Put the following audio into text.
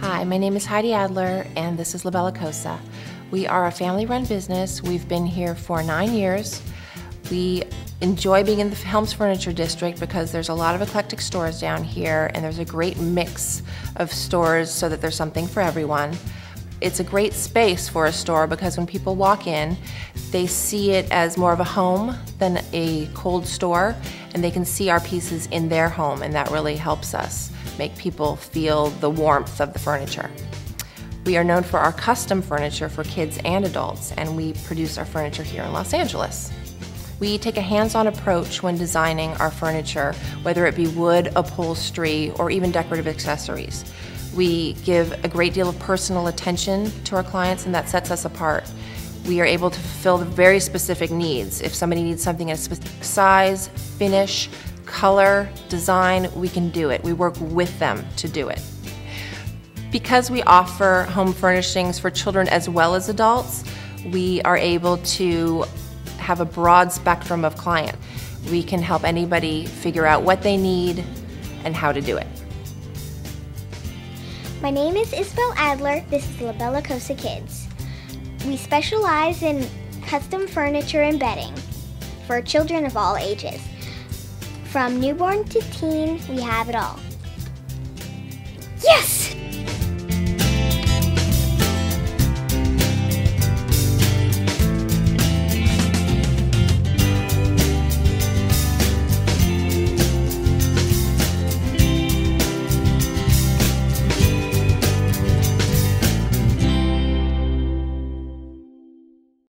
Hi, my name is Heidi Adler, and this is La Bella Cosa. We are a family run business. We've been here for nine years. We enjoy being in the Helms Furniture District because there's a lot of eclectic stores down here, and there's a great mix of stores so that there's something for everyone. It's a great space for a store because when people walk in, they see it as more of a home than a cold store, and they can see our pieces in their home, and that really helps us make people feel the warmth of the furniture. We are known for our custom furniture for kids and adults, and we produce our furniture here in Los Angeles. We take a hands-on approach when designing our furniture, whether it be wood, upholstery, or even decorative accessories. We give a great deal of personal attention to our clients, and that sets us apart. We are able to fulfill the very specific needs. If somebody needs something in a specific size, finish, color, design, we can do it. We work with them to do it. Because we offer home furnishings for children as well as adults, we are able to have a broad spectrum of client. We can help anybody figure out what they need and how to do it. My name is Isabel Adler. This is La Bella Cosa Kids. We specialize in custom furniture and bedding for children of all ages. From newborn to teen, we have it all. Yes!